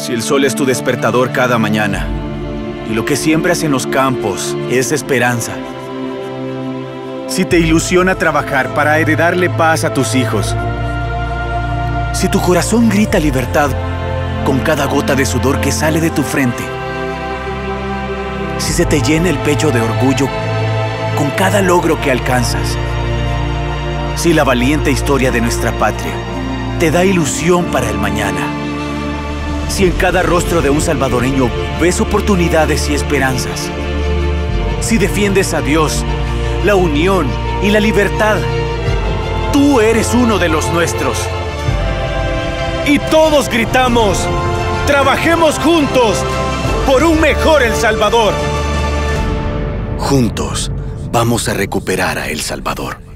Si el sol es tu despertador cada mañana y lo que siembras en los campos es esperanza. Si te ilusiona trabajar para heredarle paz a tus hijos. Si tu corazón grita libertad con cada gota de sudor que sale de tu frente. Si se te llena el pecho de orgullo con cada logro que alcanzas. Si la valiente historia de nuestra patria te da ilusión para el mañana. Si en cada rostro de un salvadoreño ves oportunidades y esperanzas. Si defiendes a Dios, la unión y la libertad, tú eres uno de los nuestros. Y todos gritamos, trabajemos juntos por un mejor El Salvador. Juntos vamos a recuperar a El Salvador.